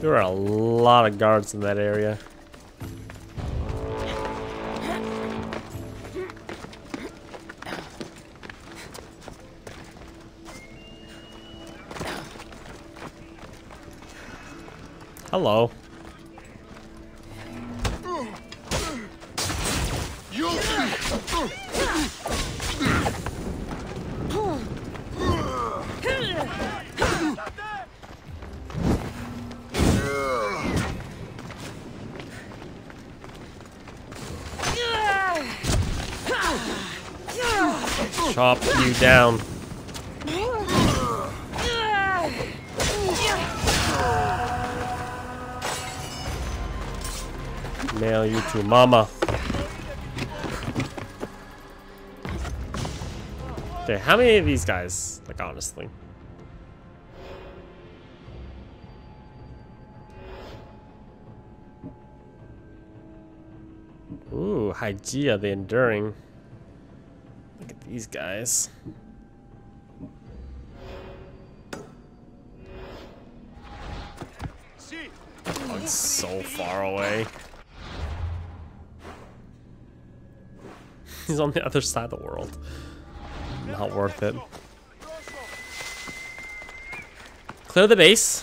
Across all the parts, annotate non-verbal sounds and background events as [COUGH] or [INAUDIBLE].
There are a lot of guards in that area. Hello. Chop you down. Nail you to mama. Okay, how many of these guys? Like, honestly. Ooh, Hygeia the Enduring. Look at these guys. Oh, it's so far away. [LAUGHS] He's on the other side of the world. Not worth it. Clear the base.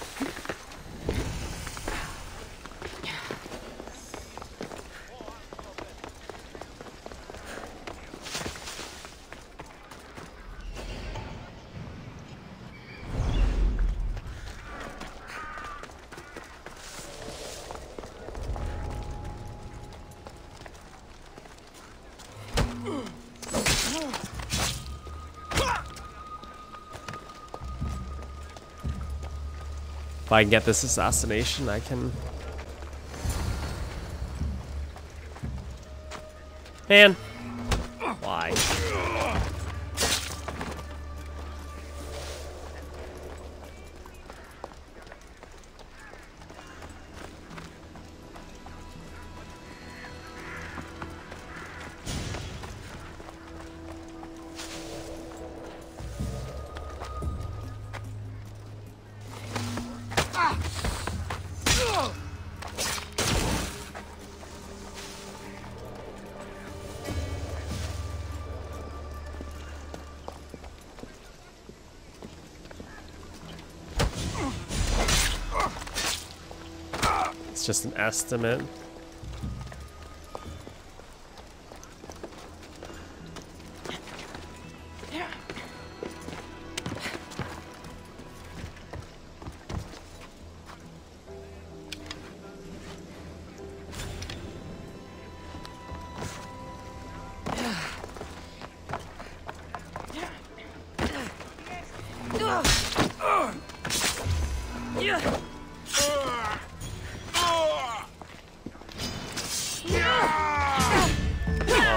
I can get this assassination, I can... Man! Just an estimate.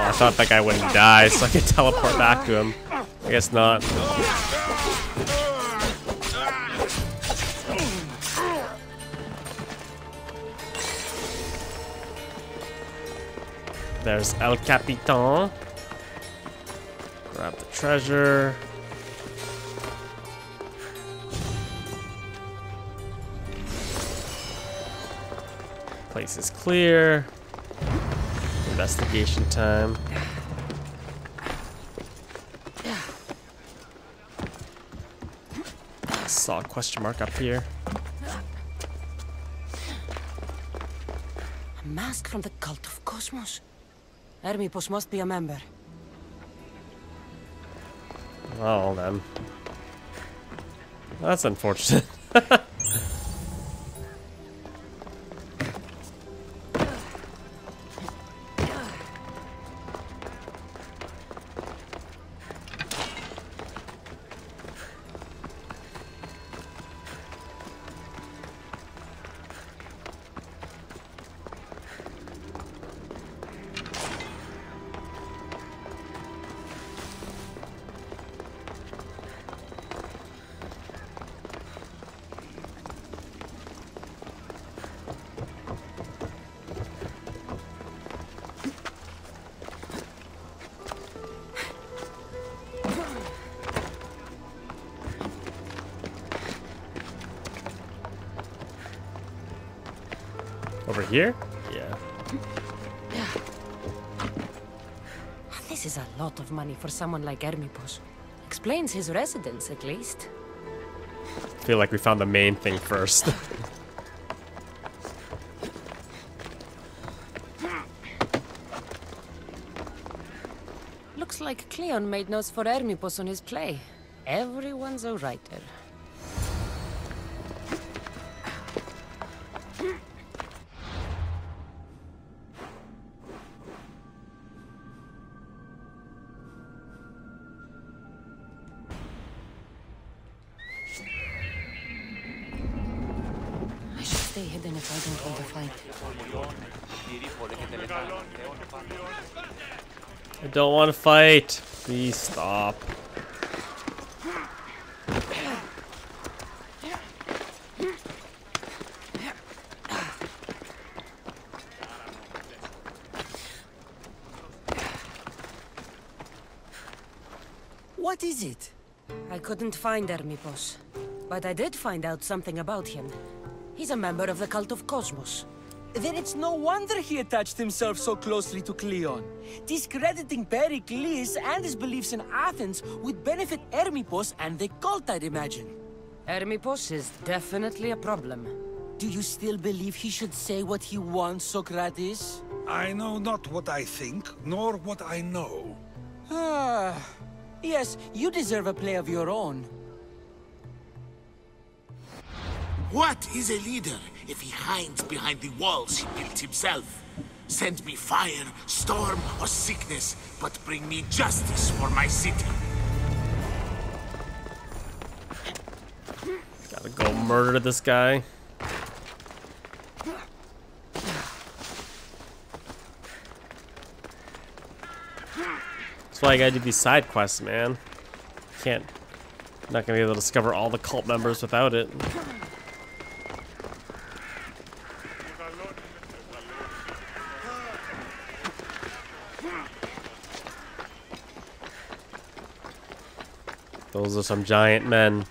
I thought that guy wouldn't die, so I could teleport back to him. I guess not. There's El Capitan. Grab the treasure. Place is clear. Investigation time. Saw a question mark up here. A mask from the cult of Cosmos. Hermippos must be a member. Oh, then. That's unfortunate. [LAUGHS] here? Yeah. Ah, this is a lot of money for someone like Hermippos. Explains his residence, at least. feel like we found the main thing first. [LAUGHS] Looks like Cleon made notes for Hermippos on his play. Everyone's a writer. Hidden if I don't want to fight. I don't want to fight. Please stop. What is it? I couldn't find Hermippos, but I did find out something about him. He's a member of the cult of Cosmos. Then it's no wonder he attached himself so closely to Cleon. Discrediting Pericles and his beliefs in Athens would benefit Hermippos and the cult, I'd imagine. Hermippos is definitely a problem. Do you still believe he should say what he wants, Socrates? I know not what I think, nor what I know. Ah, yes, you deserve a play of your own. What is a leader if he hides behind the walls he built himself? Send me fire, storm, or sickness, but bring me justice for my city. Gotta go murder this guy. That's why I gotta do these side quests, man. Can't. Not gonna be able to discover all the cult members without it. Those are some giant men.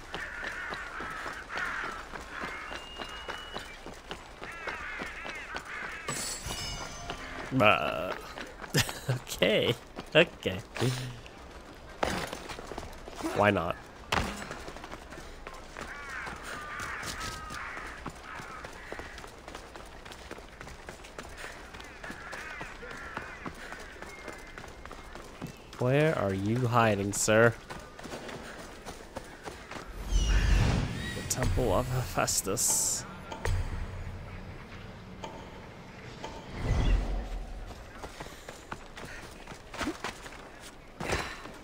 Uh, [LAUGHS] okay. Okay. Why not? Where are you hiding, sir? Temple of Hephaestus.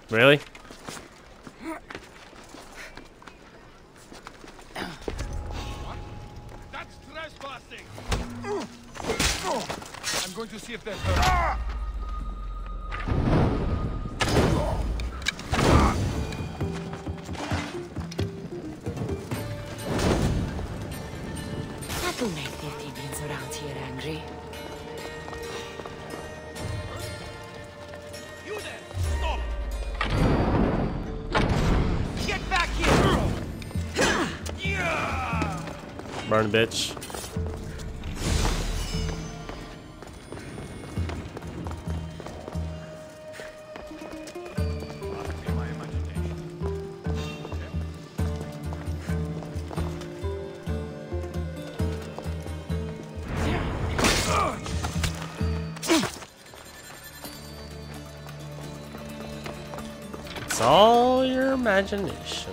Really? That's trespassing! I'm going to see if they're bitch. It's all your imagination.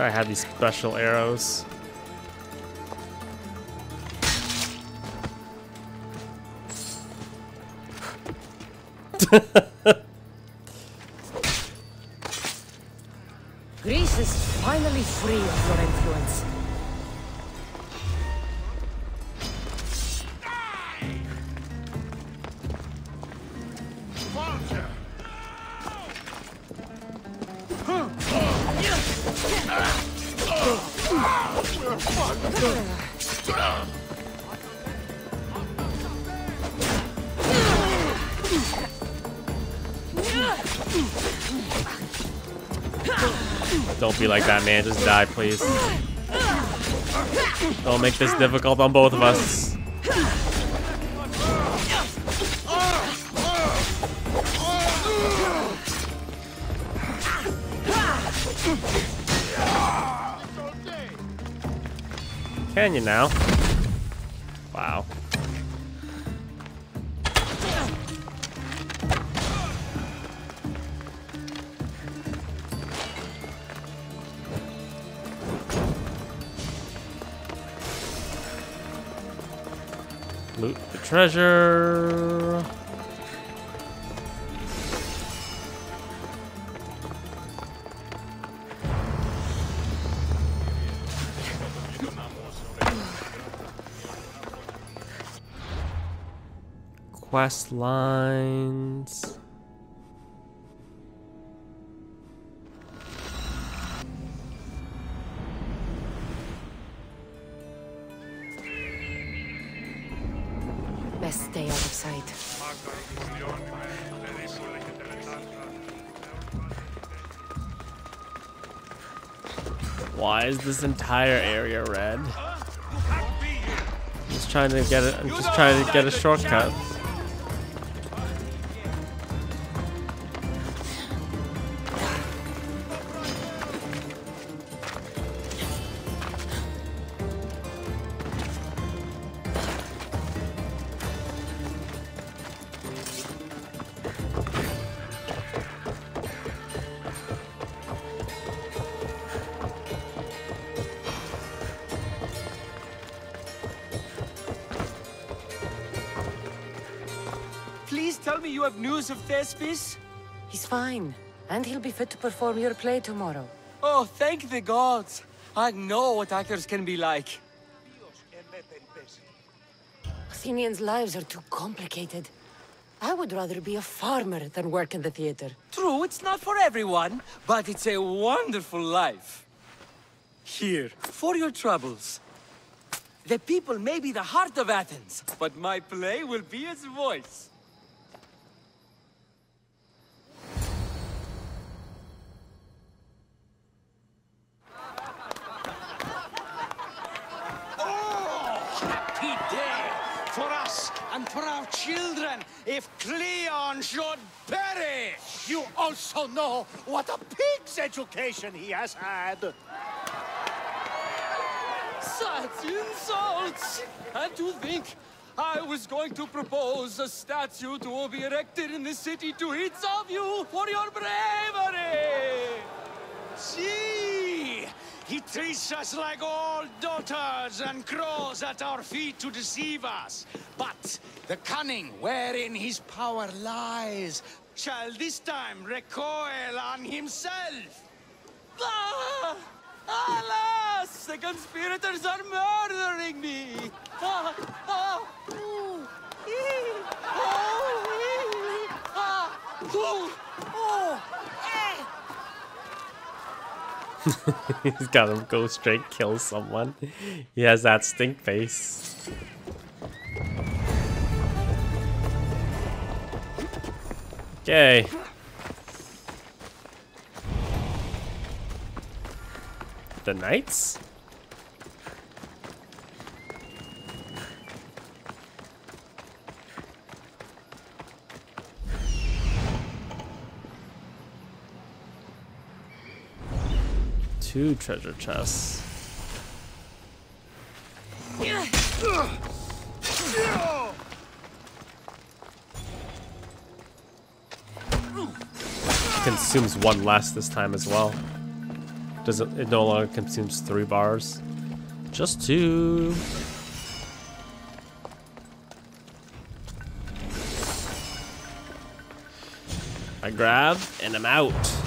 I had these special arrows. [LAUGHS] Don't be like that, man. Just die, please. Don't make this difficult on both of us. Can you now? Treasure. Quest lines. Best stay out of sight. Why is this entire area red? I'm just trying to get it. I'm just trying to get a shortcut. Thespis? He's fine, and he'll be fit to perform your play tomorrow. Oh, thank the gods. I know what actors can be like. Athenians' lives are too complicated. I would rather be a farmer than work in the theater. True, it's not for everyone, but it's a wonderful life. Here, for your troubles. The people may be the heart of Athens, but my play will be its voice. For our children if Cleon should perish. You also know what a pig's education he has had. Such insults! And to think I was going to propose a statue to be erected in the city to each of you for your bravery! See, he treats us like all daughters and crawls at our feet to deceive us. But the cunning wherein his power lies shall this time recoil on himself. Ah! Alas! The conspirators are murdering me! Ah! Ah! Ooh! Ee! Oh! Ah! Ooh! Oh! Eh! [LAUGHS] He's gotta go straight kill someone. He has that stink face. Okay. The knights? Two treasure chests. Consumes one less this time as well. Doesn't it no longer consumes three bars? Just two. I grab and I'm out.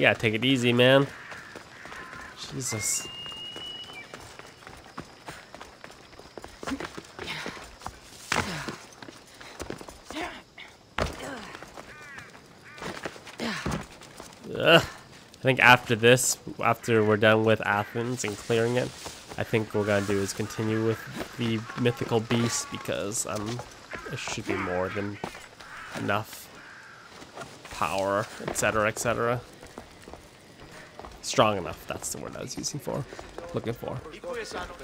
You gotta take it easy, man. Jesus. Ugh. I think after this, after we're done with Athens and clearing it, I think what we're gonna do is continue with the mythical beast because um, it should be more than enough power, etc., etc. Strong enough. That's the word I was using for, looking for.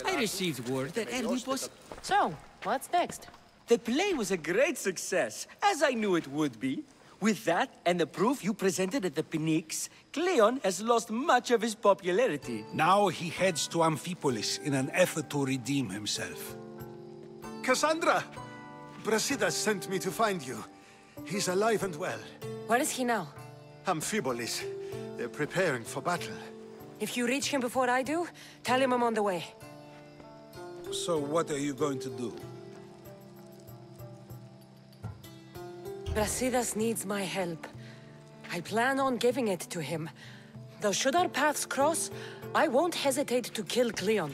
I received word that Hermippos... So, what's next? The play was a great success, as I knew it would be. With that, and the proof you presented at the Pnyx, Cleon has lost much of his popularity. Now he heads to Amphipolis in an effort to redeem himself. Cassandra! Brasidas sent me to find you. He's alive and well. Where is he now? Amphipolis. They're uh, preparing for battle. If you reach him before I do, tell him I'm on the way. So what are you going to do? Brasidas needs my help. I plan on giving it to him. Though should our paths cross, I won't hesitate to kill Cleon.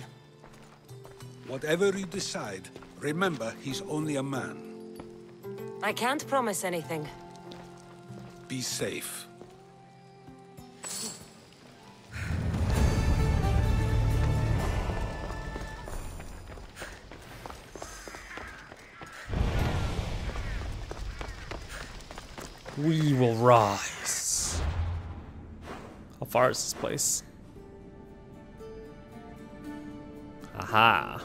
Whatever you decide, remember he's only a man. I can't promise anything. Be safe. We will rise. How far is this place? Aha.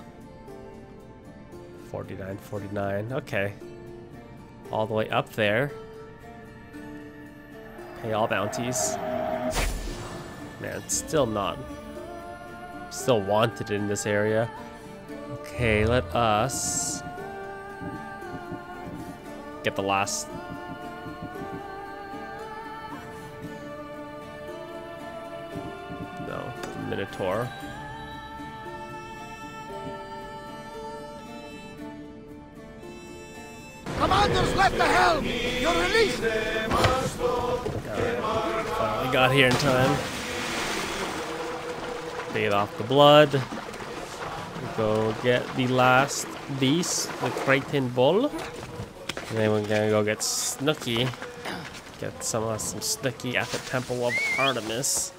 49, 49. Okay. All the way up there. Pay all bounties. Man, still not. Still wanted in this area. Okay, let us get the last Minotaur. Commanders left the helm! You're released! Finally got here in time. Bathe off the blood. Go get the last beast, the Cretan Bull. And then we're gonna go get Snooky. Get some uh, some Snooky at the Temple of Artemis.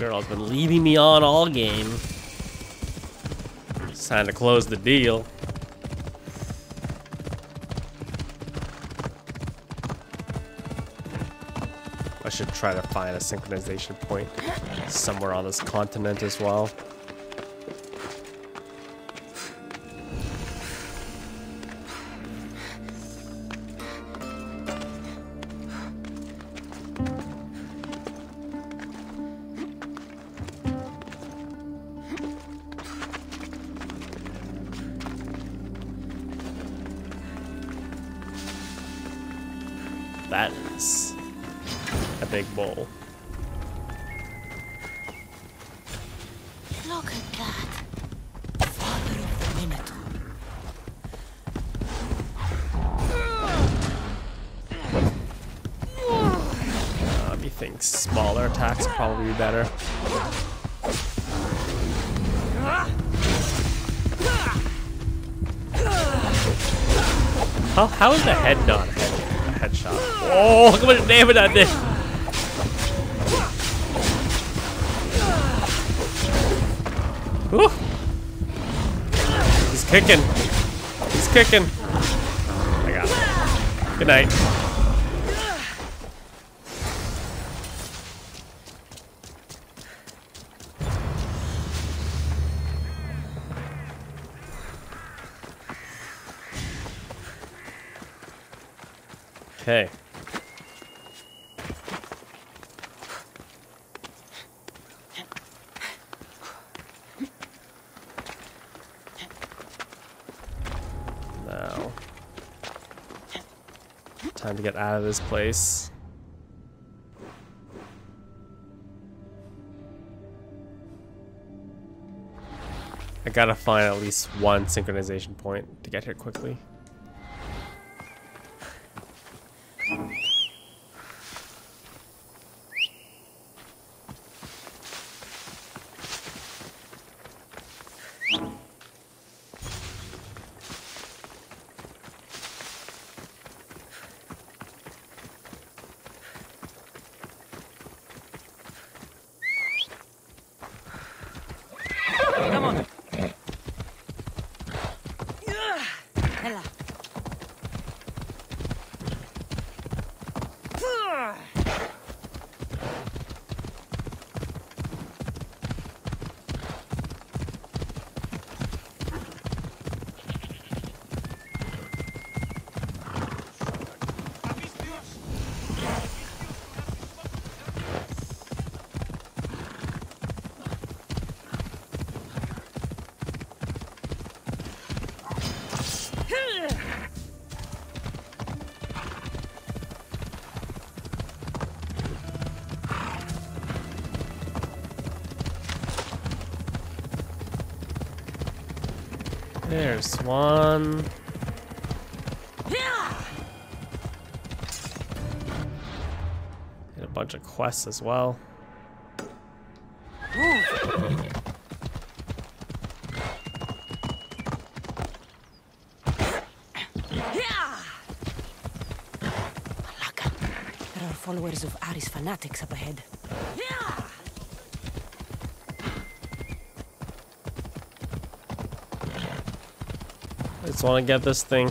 Girl's been leading me on all game. It's time to close the deal. I should try to find a synchronization point somewhere on this continent as well. How, how is the head not a, head, a headshot? Oh, look how much damage I did! Whew. He's kicking. He's kicking. I got it. Good night. Okay. Now. Time to get out of this place. I gotta find at least one synchronization point to get here quickly. There's one. And a bunch of quests as well. Malaka. There are followers of Ares fanatics up ahead. I just want to get this thing.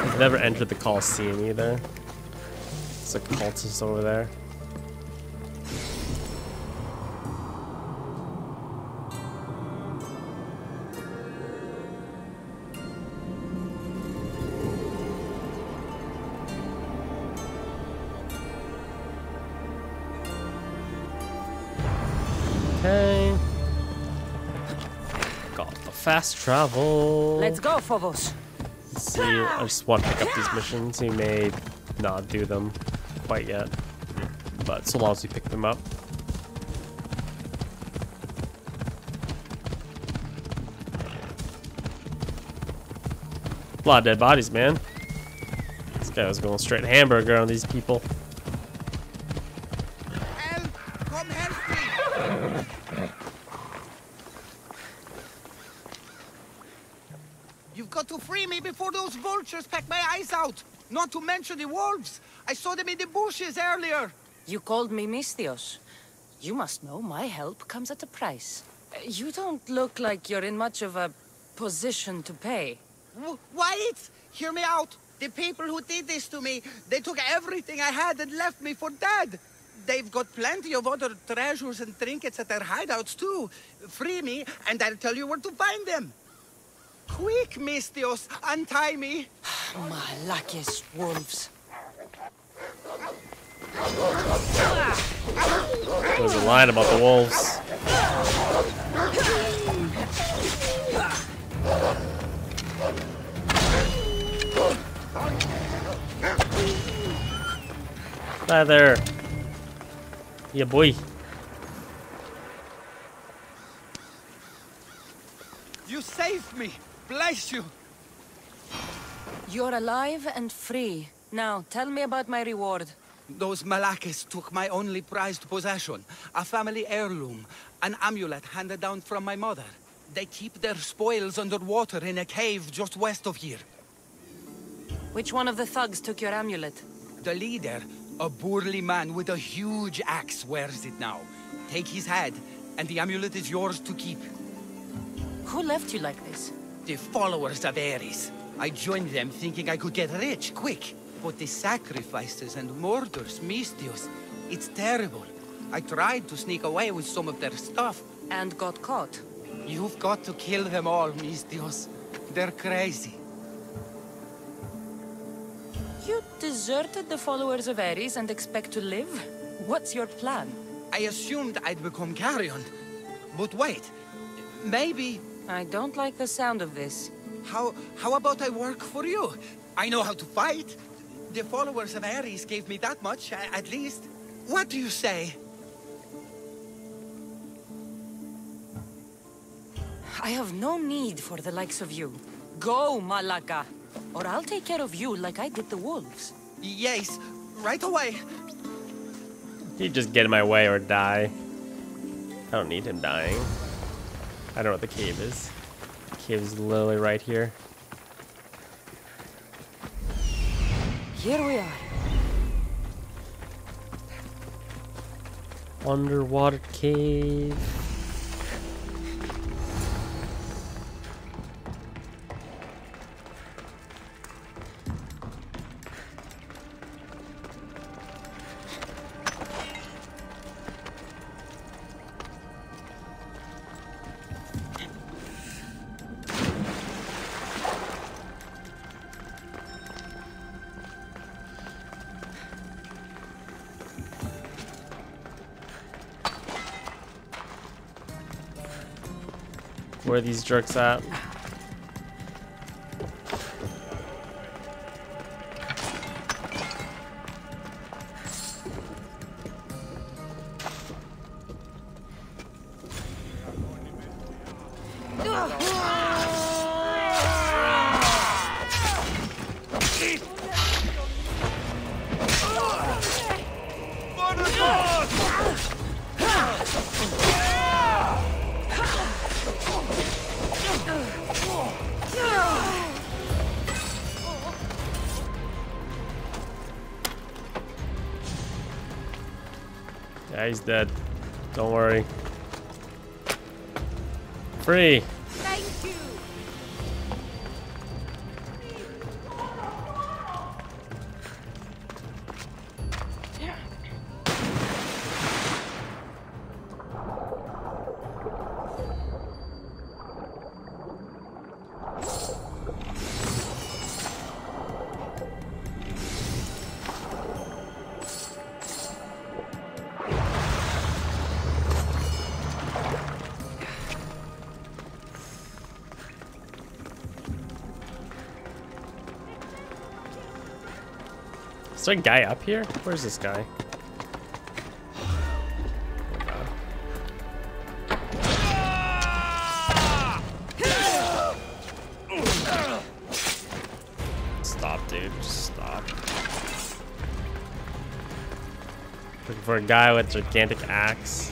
I've never entered the Coliseum either. It's a cultist over there. Okay. Got the fast travel. Let's go, Phobos. see. I just want to pick up these missions. He may not do them quite yet, but so long as we pick them up. A lot of dead bodies, man. This guy was going straight hamburger on these people. Mention the wolves! I saw them in the bushes earlier! You called me Misthios. You must know my help comes at a price. Uh, You don't look like you're in much of a position to pay. W wait! Hear me out! The people who did this to me, they took everything I had and left me for dead! They've got plenty of other treasures and trinkets at their hideouts too. Free me, and I'll tell you where to find them. Quick, Misthios, untie me. Malakis wolves. There's a line about the wolves. Hi there. Yeah, boy. You saved me. Bless you. You're alive and free. Now, tell me about my reward. Those Malakis took my only prized possession, a family heirloom, an amulet handed down from my mother. They keep their spoils underwater in a cave just west of here. Which one of the thugs took your amulet? The leader, a burly man with a huge axe, wears it now. Take his head, and the amulet is yours to keep. Who left you like this? The followers of Ares. I joined them thinking I could get rich quick. But the sacrifices and murders, Misthios, it's terrible. I tried to sneak away with some of their stuff. And got caught. You've got to kill them all, Misthios. They're crazy. You deserted the followers of Ares and expect to live? What's your plan? I assumed I'd become Carrion. But wait, maybe... I don't like the sound of this. How, how about I work for you? I know how to fight. The followers of Ares gave me that much, at least. What do you say? I have no need for the likes of you. Go, Malaka, or I'll take care of you like I did the wolves. Yes, right away. He just get in my way or die. I don't need him dying. I don't know what the cave is. The cave is literally right here. Here we are. Underwater cave. Where these jerks at? Yeah, he's dead. Don't worry. Free. There a guy up here? Where's this guy? Stop, dude. Just stop. Looking for a guy with gigantic axe.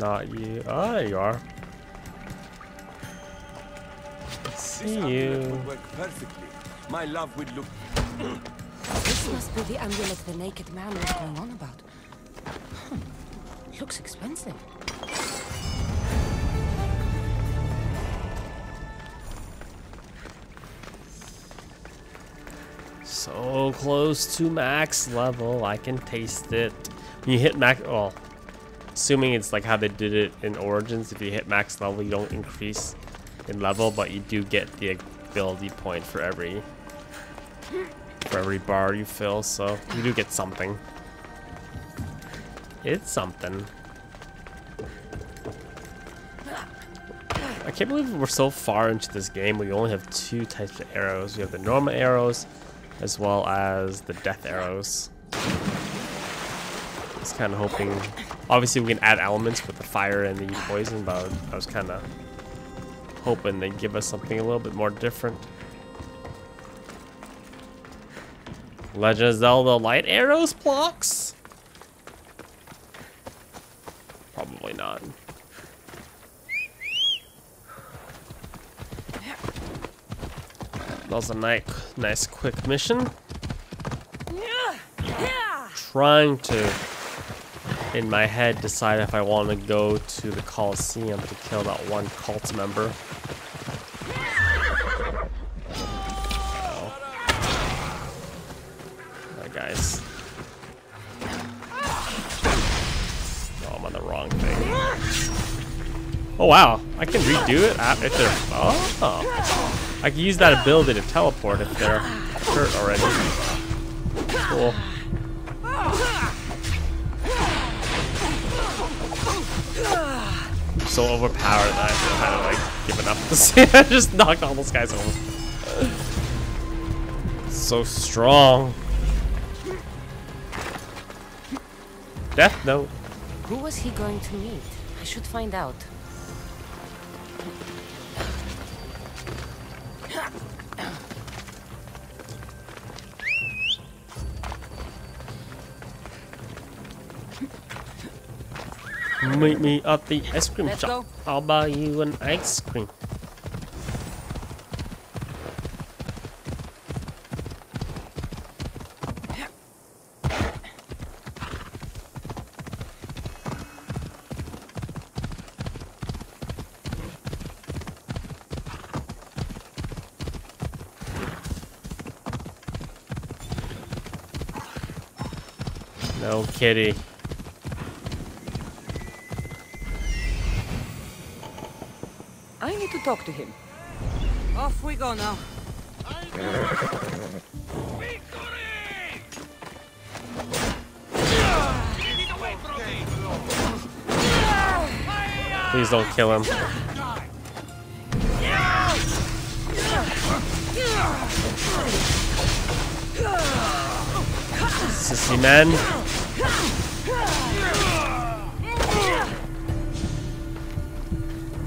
Not you. Oh, ah, there you are. See you. work perfectly. My love would look This must be the amulet the naked man was going on about. Huh. Looks expensive. So close to max level, I can taste it. When you hit max, well, assuming it's like how they did it in Origins, if you hit max level, you don't increase in level, but you do get the ability point for every for every bar you fill, so you do get something. It's something. I can't believe we're so far into this game. We only have two types of arrows. We have the normal arrows, as well as the death arrows. Just kind of hoping. Obviously, we can add elements with the fire and the poison, but I was kind of hoping they'd give us something a little bit more different. Legend of Zelda light arrows blocks? Probably not. That was a nice, nice quick mission. Trying to, in my head, decide if I want to go to the Coliseum to kill that one cult member. Oh, I'm on the wrong thing. Oh wow, I can redo it if they're. Oh, I can use that ability to teleport if they're hurt already. Cool. So overpowered that I feel kind of like giving up. This [LAUGHS] I just knocked all those guys over. So strong. Death note. Who was he going to meet? I should find out. Meet me at the ice cream Let's shop. go. I'll buy you an ice cream. No kitty. To talk to him. Off we go now. Please don't kill him. Sissy men.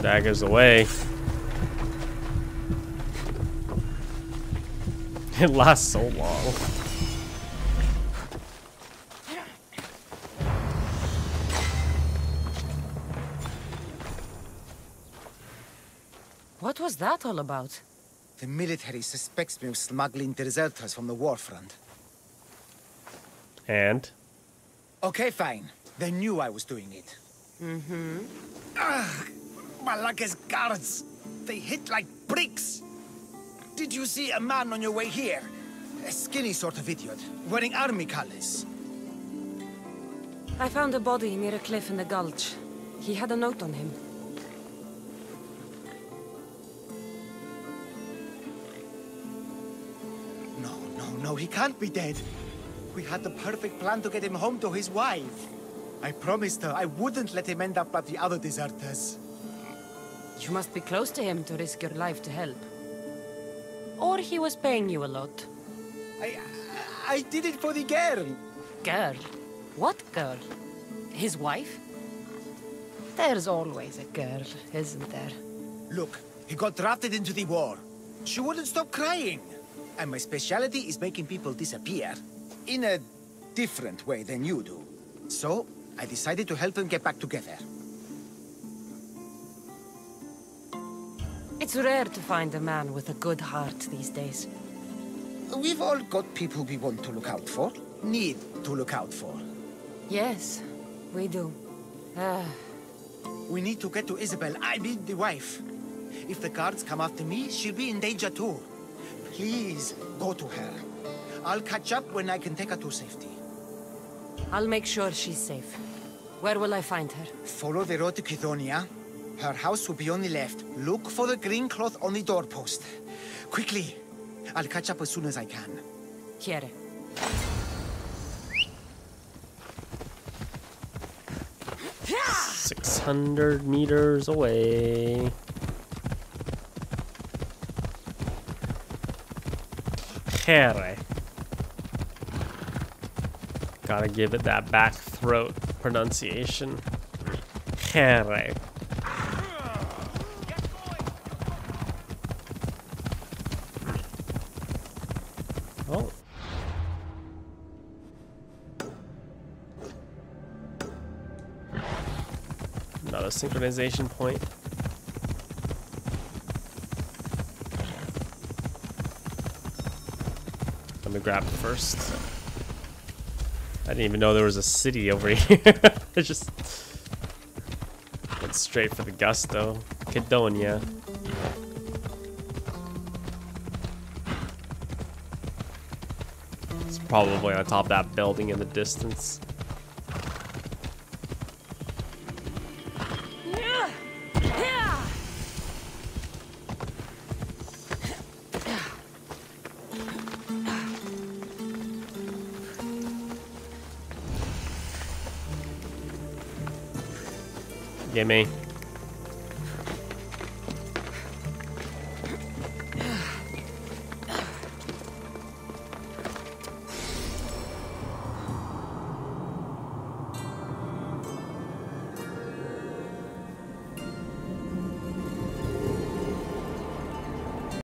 Daggers away. It lasts so long. What was that all about? The military suspects me of smuggling deserters from the war front. And Okay, fine. They knew I was doing it. Mm-hmm. Ugh, Malaka's guards. They hit like bricks. Did you see a man on your way here? A skinny sort of idiot, wearing army colors. I found a body near a cliff in the gulch. He had a note on him. No, no, no, he can't be dead. We had the perfect plan to get him home to his wife. I promised her I wouldn't let him end up like the other deserters. You must be close to him to risk your life to help. Or he was paying you a lot. I, I did it for the girl. Girl? What girl? His wife? There's always a girl, isn't there? Look, he got drafted into the war. She wouldn't stop crying. And my specialty is making people disappear. In a different way than you do. So, I decided to help them get back together. It's rare to find a man with a good heart these days. We've all got people we want to look out for. Need to look out for. Yes, we do. Ah, We need to get to Isabel, I mean the wife. If the guards come after me, she'll be in danger too. Please, go to her. I'll catch up when I can take her to safety. I'll make sure she's safe. Where will I find her? Follow the road to Kydonia. Her house will be on the left. Look for the green cloth on the doorpost. Quickly. I'll catch up as soon as I can. Here. six hundred meters away. Here. Gotta give it that back throat pronunciation. Here. Not a synchronization point. Let me grab it first. I didn't even know there was a city over [LAUGHS] here. I just went straight for the gusto. Kydonia. It's probably on top of that building in the distance. Gimme.